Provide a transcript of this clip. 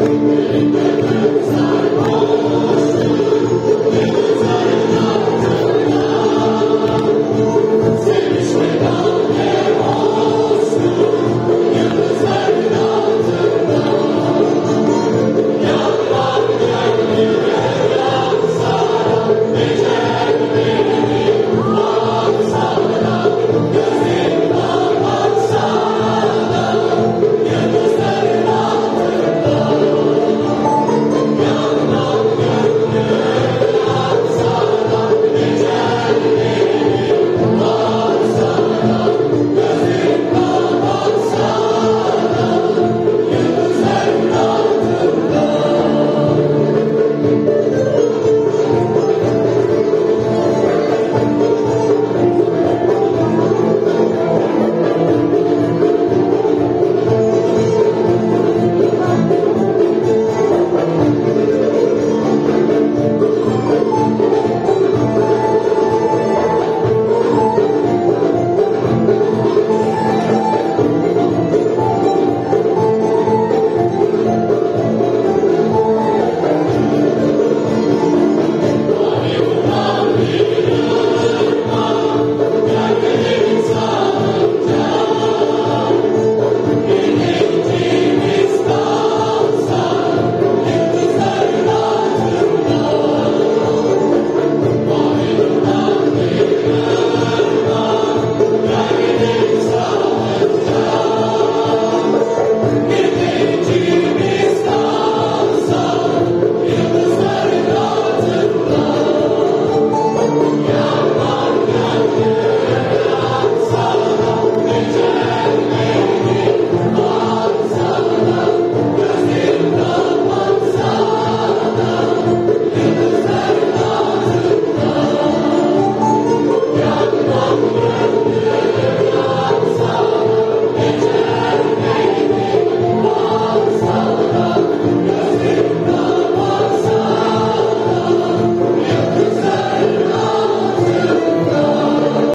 Amen.